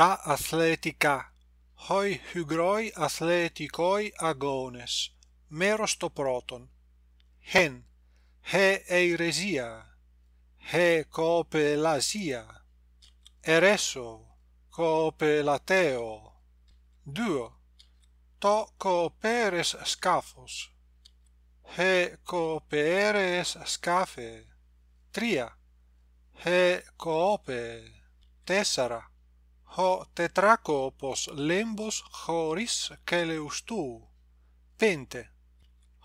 τα αθλητικά. Hoi hygroi αθλητικoi αγώνες. Μέρος το πρώτον. Hen he eiresia he κοπελαζία. Ereso κοπελατeo duo το κοπέρες σκάφος. He κοπέρες σκάφε. Τρία. He κόπε τέσσερα ho tetracopos lembos choris keleustou pente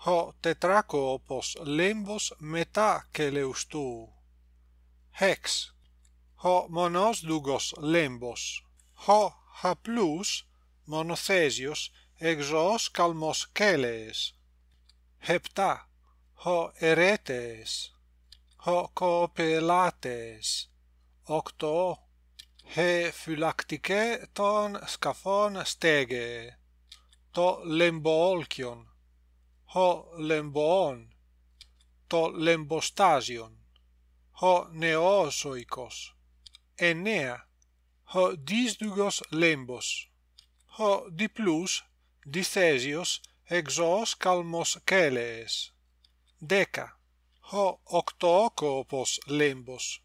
ho tetracopos lembos meta keleustou hex. Ho monos dugos lembos. Ho haplus monothesios exos kalmos kelees hepta. Ho eretes. Ho coopelates octo. He φυλακτικέ των σκαφών στέγε, το λεμποόλκιον, ο λεμποόν, το λεμποστάζιον, ο νεόσοικος, εννέα, ο δίσδουγος λέμπος, ο διπλούς, διθέσιος, εξώς καλμος κέλεες, δέκα, ο οκτώκοπος λέμπος,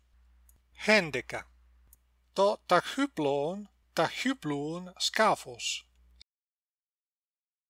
χέντεκα, το ταχύπλον ταχύπλουν σκάφος